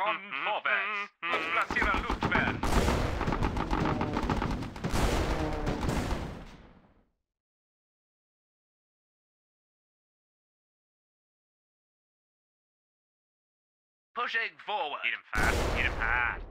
Tyrann vorwärts. Platziere Luftwert. Pushing forward. Him fast. Him hard.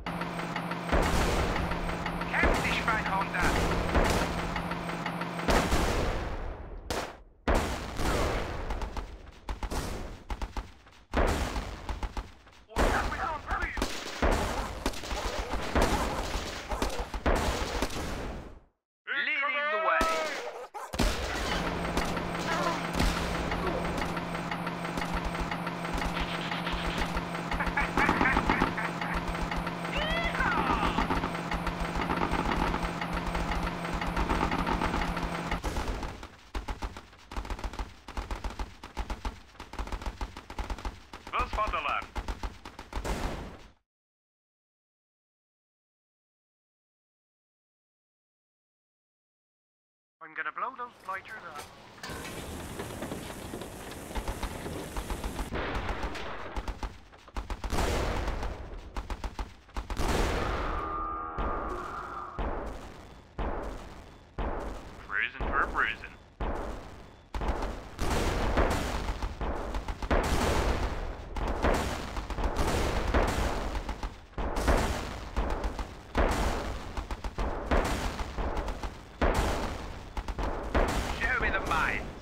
Los I'm gonna blow those blighters up. Cruising for a bruising. Mine.